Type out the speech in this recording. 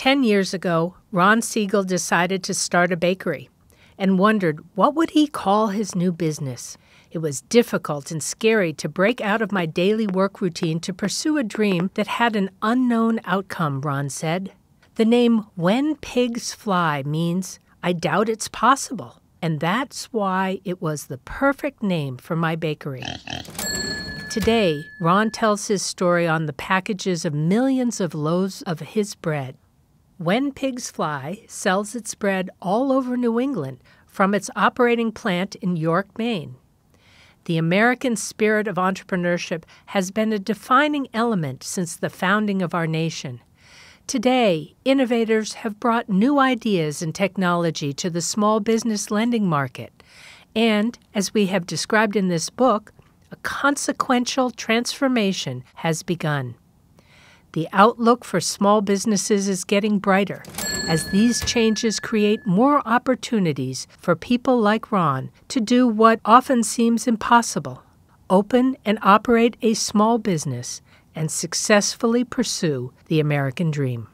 Ten years ago, Ron Siegel decided to start a bakery and wondered what would he call his new business. It was difficult and scary to break out of my daily work routine to pursue a dream that had an unknown outcome, Ron said. The name When Pigs Fly means I doubt it's possible, and that's why it was the perfect name for my bakery. Today, Ron tells his story on the packages of millions of loaves of his bread. When Pigs Fly sells its bread all over New England from its operating plant in York, Maine. The American spirit of entrepreneurship has been a defining element since the founding of our nation. Today, innovators have brought new ideas and technology to the small business lending market. And, as we have described in this book, a consequential transformation has begun. The outlook for small businesses is getting brighter as these changes create more opportunities for people like Ron to do what often seems impossible open and operate a small business and successfully pursue the American dream.